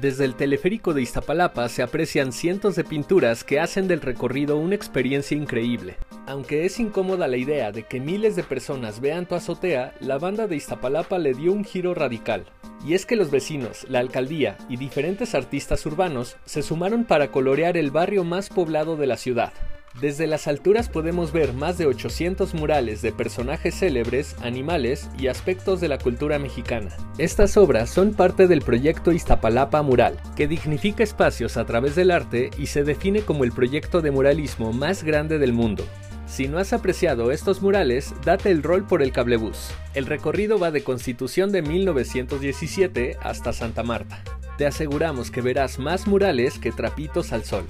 Desde el teleférico de Iztapalapa se aprecian cientos de pinturas que hacen del recorrido una experiencia increíble. Aunque es incómoda la idea de que miles de personas vean tu azotea, la banda de Iztapalapa le dio un giro radical. Y es que los vecinos, la alcaldía y diferentes artistas urbanos se sumaron para colorear el barrio más poblado de la ciudad. Desde las alturas podemos ver más de 800 murales de personajes célebres, animales y aspectos de la cultura mexicana. Estas obras son parte del proyecto Iztapalapa Mural, que dignifica espacios a través del arte y se define como el proyecto de muralismo más grande del mundo. Si no has apreciado estos murales, date el rol por el cablebús. El recorrido va de Constitución de 1917 hasta Santa Marta. Te aseguramos que verás más murales que trapitos al sol.